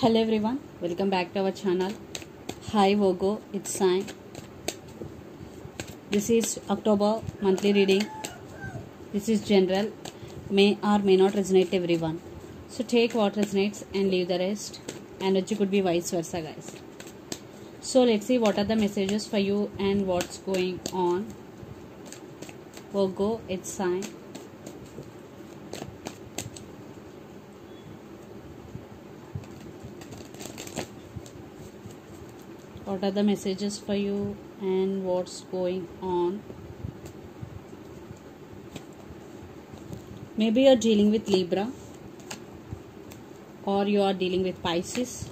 Hello everyone, welcome back to our channel. Hi Virgo, it's Sai. This is October monthly reading. This is general, may or may not resonate everyone. So take what resonates and leave the rest. Energy could be vice versa, guys. So let's see what are the messages for you and what's going on. Virgo, it's Sai. What are the messages for you and what's going on? Maybe you're dealing with libra or you are dealing with pisces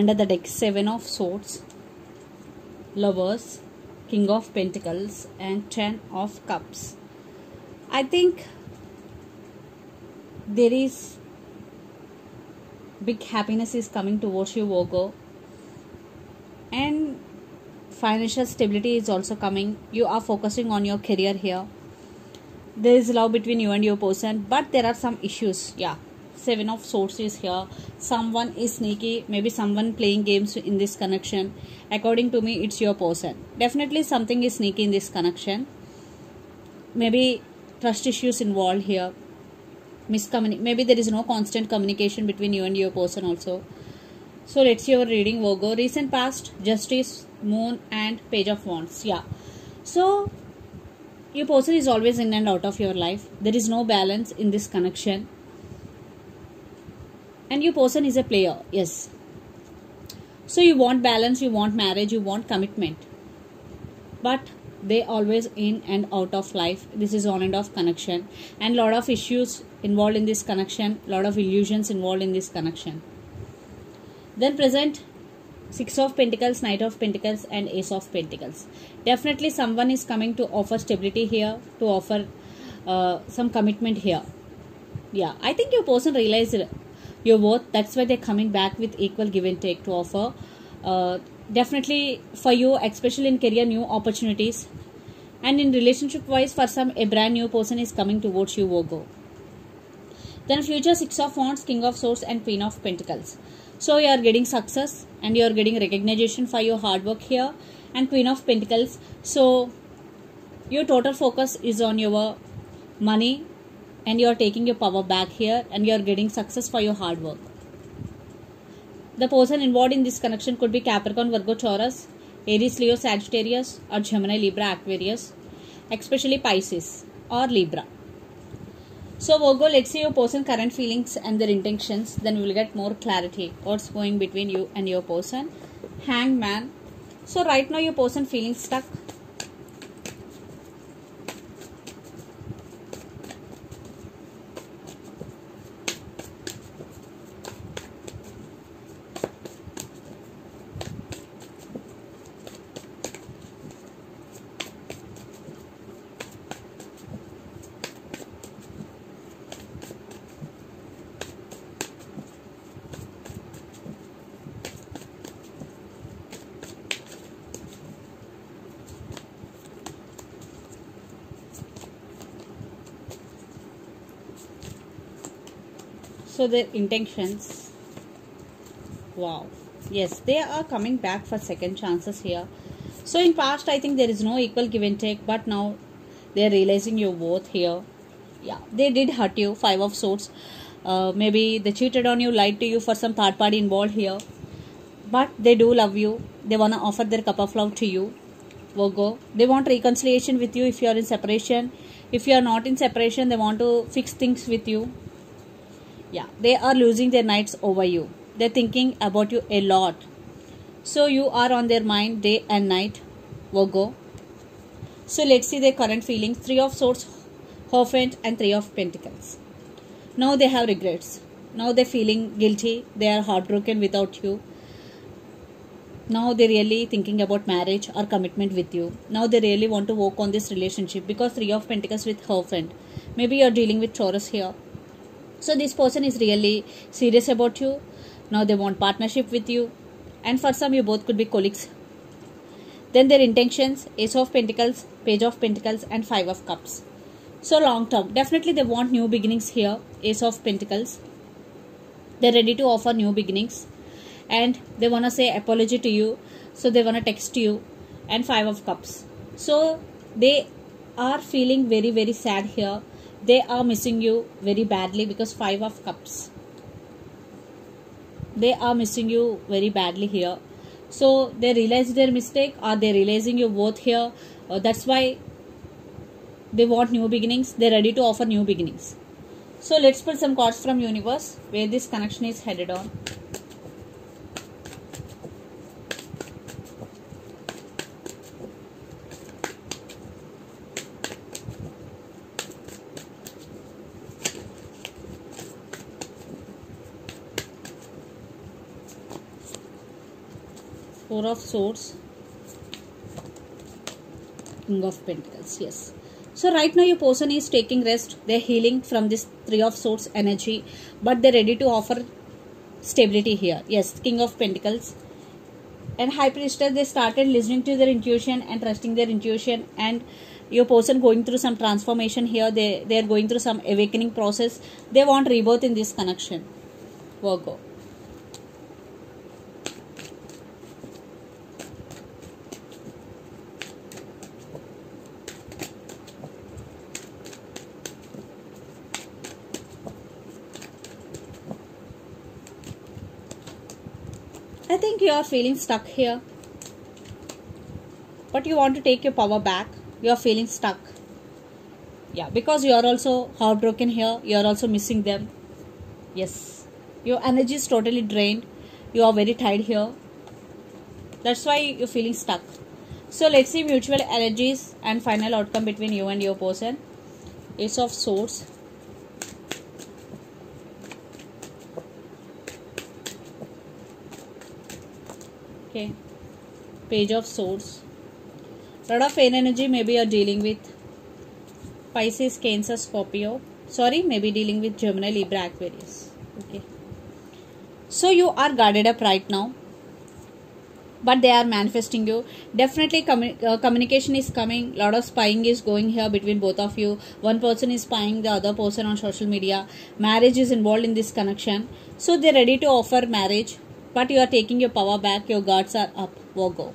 under the deck seven of swords lovers king of pentacles and ten of cups. I think there is big happiness is coming towards you virgo. And financial stability is also coming. You are focusing on your career here. There is love between you and your person but there are some issues yeah seven of swords is here. Someone is sneaky maybe someone playing games in this connection. According to me it's your person. Definitely something is sneaky in this connection. Maybe trust issues involved here. Miscommunication maybe there is no constant communication between you and your person also. So let's see your reading virgo. Recent past justice moon and page of wands. Yeah. So your person is always in and out of your life. There is no balance in this connection and your person is a player yes. So you want balance you want marriage you want commitment. But they always in and out of life. This is on and off connection. And lot of issues involved in this connection lot of illusions involved in this connection. Then present six of pentacles knight of pentacles and ace of pentacles. Definitely someone is coming to offer stability here to offer uh, some commitment here. Yeah i think your person realized your worth. That's why they're coming back with equal give and take to offer. Uh, definitely for you especially in career new opportunities. And in relationship wise for some a brand new person is coming towards you virgo. Then future six of wands king of swords and queen of pentacles. So you are getting success and you are getting recognition for your hard work here. And queen of pentacles. So your total focus is on your money and you are taking your power back here and you are getting success for your hard work. The person involved in this connection could be Capricorn, Virgo, Taurus, Aries, Leo, Sagittarius or Gemini, Libra, Aquarius, especially Pisces or Libra. So Virgo, let's see your person current feelings and their intentions. Then we will get more clarity what's going between you and your person. Hangman. So right now your person feeling stuck so their intentions. Wow. Yes they are coming back for second chances here. So in past i think there is no equal give and take but now they are realizing your worth here. Yeah they did hurt you five of swords. Uh, maybe they cheated on you lied to you for some third party involved here. But they do love you. They want to offer their cup of love to you. Virgo they want reconciliation with you if you are in separation. If you are not in separation they want to fix things with you yeah they are losing their nights over you. They're thinking about you a lot. So you are on their mind day and night virgo. So let's see their current feelings. Three of swords Hierophant and three of pentacles. Now they have regrets. Now they're feeling guilty. They are heartbroken without you. Now they're really thinking about marriage or commitment with you. Now they really want to work on this relationship because three of pentacles with hierophant maybe you're dealing with taurus here so this person is really serious about you. Now they want partnership with you. And for some you both could be colleagues. Then their intentions ace of pentacles page of pentacles and five of cups. So long term. Definitely they want new beginnings here ace of pentacles. They're ready to offer new beginnings. And they want to say apology to you. So they want to text you. And five of cups. So they are feeling very very sad here they are missing you very badly because five of cups. They are missing you very badly here. So they realize their mistake or they realizing you both here. Uh, that's why they want new beginnings. They're ready to offer new beginnings. So let's put some cards from universe where this connection is headed on four of swords. King of pentacles yes. So right now your person is taking rest. They're healing from this three of swords energy but they're ready to offer stability here. Yes king of pentacles. And high priestess they started listening to their intuition and trusting their intuition and your person going through some transformation here. They they are going through some awakening process. They want rebirth in this connection. Virgo I think you are feeling stuck here. But you want to take your power back. You are feeling stuck. Yeah, because you are also heartbroken here. You are also missing them. Yes. Your energy is totally drained. You are very tired here. That's why you're feeling stuck. So let's see mutual energies and final outcome between you and your person. Ace of Swords. okay page of swords. Lot of air energy maybe you're dealing with. Pisces cancer scorpio. Sorry maybe dealing with gemini libra aquarius. Okay. So you are guarded up right now. But they are manifesting you. Definitely commu uh, communication is coming. Lot of spying is going here between both of you. One person is spying the other person on social media. Marriage is involved in this connection. So they're ready to offer marriage. But you are taking your power back. Your guards are up Virgo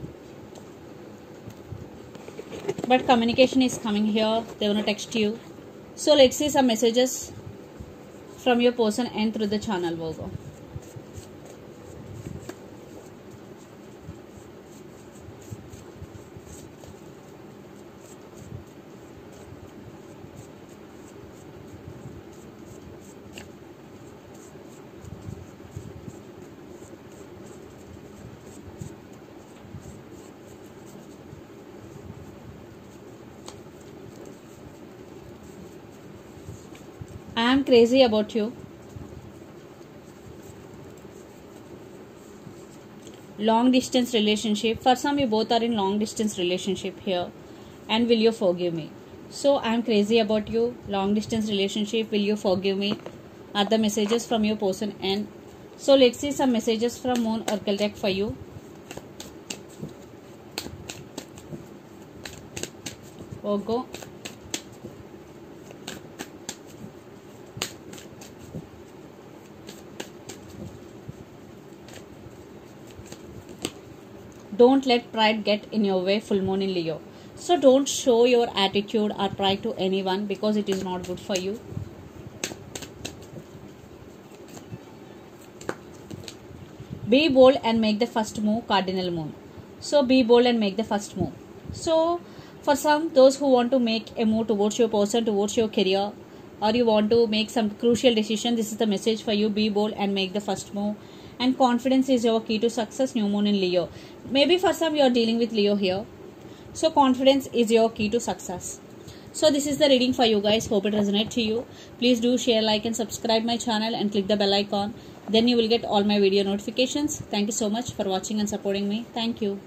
but communication is coming here. They want to text you. So let's see some messages from your person and through the channel Virgo I am crazy about you. Long distance relationship. For some, you both are in long distance relationship here. And will you forgive me? So, I am crazy about you. Long distance relationship. Will you forgive me? Are the messages from your person. And so, let's see some messages from Moon Oracle deck for you. Virgo. Don't let pride get in your way full moon in leo. So don't show your attitude or pride to anyone because it is not good for you. Be bold and make the first move cardinal moon. So be bold and make the first move. So for some those who want to make a move towards your person towards your career or you want to make some crucial decision this is the message for you. Be bold and make the first move and confidence is your key to success new moon in leo. Maybe for some you are dealing with leo here. So confidence is your key to success. So this is the reading for you guys. Hope it resonates to you. Please do share like and subscribe my channel and click the bell icon. Then you will get all my video notifications. Thank you so much for watching and supporting me. Thank you